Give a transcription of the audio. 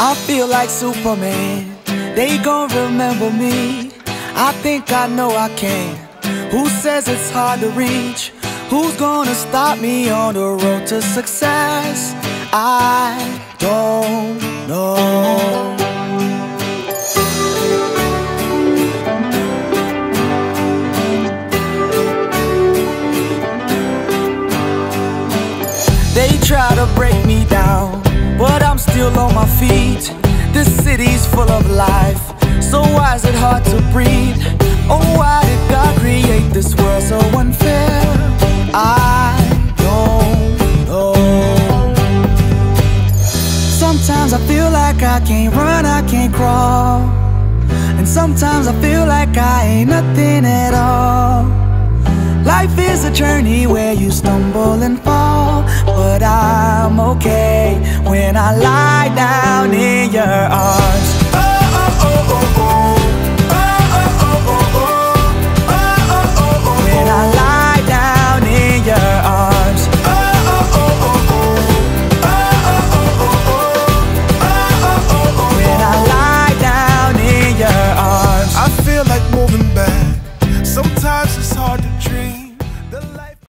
I feel like Superman. They gon' remember me. I think I know I can. Who says it's hard to reach? Who's gonna stop me on the road to success? I don't know. They try to break me down, but I'm still on my feet. This city's full of life, so why is it hard to breathe? Oh, why did God create this world so unfair? I don't know. Sometimes I feel like I can't run, I can't crawl. And sometimes I feel like I ain't nothing at all. Life is a journey where you stumble and fall, but I'm okay when I lie down in your arms.